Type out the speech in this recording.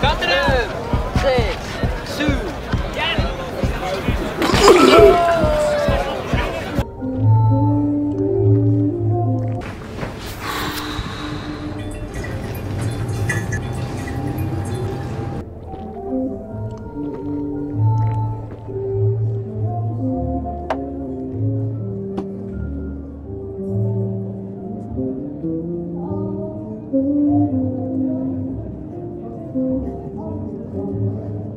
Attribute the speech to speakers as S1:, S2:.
S1: ¡Cámara!
S2: Thank you.